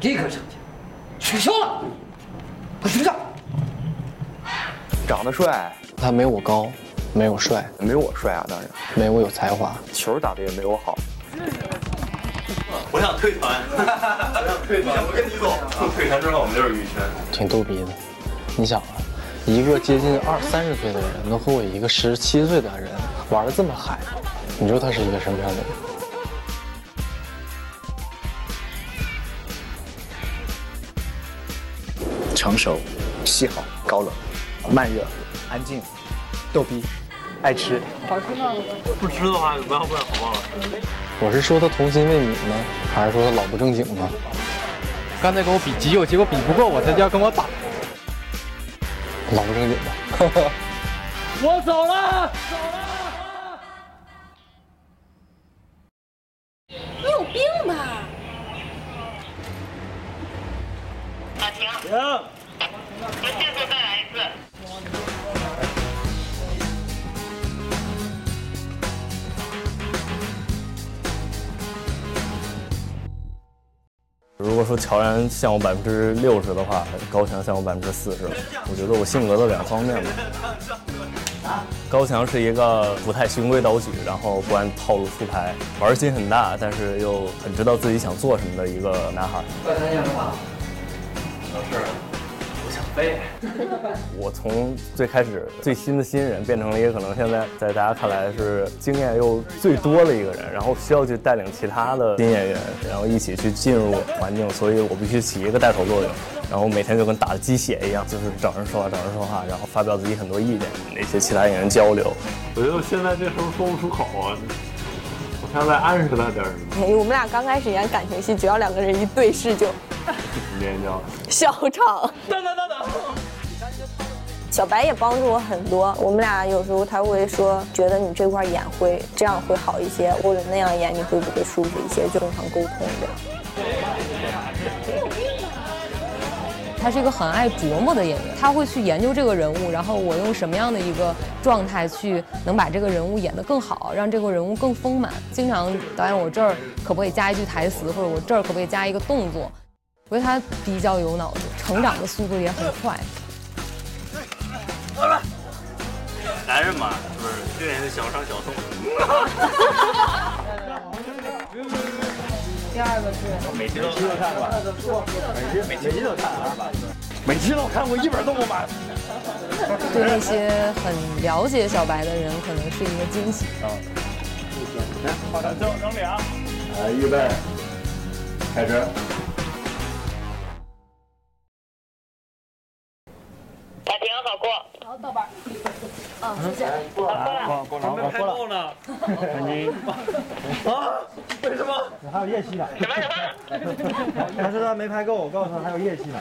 立刻澄清，取消了，快睡觉。长得帅，他没我高，没我帅，没我帅啊，当然，没我有才华，球打的也没我好。我想退团，我想退团，我跟你走。退团之后我们就是羽泉，挺逗逼的。你想啊，一个接近二三十岁的人，能和我一个十七岁的人玩的这么嗨，你说他是一个什么样的人？成熟、细好、高冷、慢热、安静、逗逼、爱吃。好吃吗不吃的话不要问好不好吃。我是说他童心未泯呢，还是说他老不正经呢？刚才跟我比急救，结果比不过我，他就要跟我打，老不正经的。我走了。你有病吧？停！停！就迅速再来一次。如果说乔然像我百分之六十的话，高强像我百分之四十。我觉得我性格的两方面吧。高强是一个不太循规蹈矩，然后不按套路出牌，玩心很大，但是又很知道自己想做什么的一个男孩。高强想干嘛？老师，我想飞。我从最开始最新的新人，变成了一个可能现在在大家看来是经验又最多的一个人，然后需要去带领其他的新演员，然后一起去进入环境，所以我必须起一个带头作用。然后每天就跟打了鸡血一样，就是找人说话，找人说话，然后发表自己很多意见，那些其他演员交流。我觉得我现在这时候说不出口啊，我像在暗示他点什么。哎，我们俩刚开始演感情戏，只要两个人一对视就连交。笑场。等等等等。小白也帮助我很多，我们俩有时候他会说，觉得你这块演会这样会好一些，或者那样演你会不会舒服一些，就正常沟通这样。他是一个很爱琢磨的演员，他会去研究这个人物，然后我用什么样的一个状态去能把这个人物演得更好，让这个人物更丰满。经常导演我这儿可不可以加一句台词，或者我这儿可不可以加一个动作？我觉得他比较有脑子，成长的速度也很快。男人嘛，是不是最愿意小伤小痛？第二个是每期都看吧，每期每期都看啊，每期都看，我一本都不买。对那些很了解小白的人，可能是一个惊喜。啊，来，好的，整整理啊。来，预备，开始。打停，好过。好，到班。嗯，谢谢。过了，过了，还没拍够呢。陈晶。啊？为什么？还有夜戏呢。什么什么？他说他没拍够，我告诉他还有夜戏呢。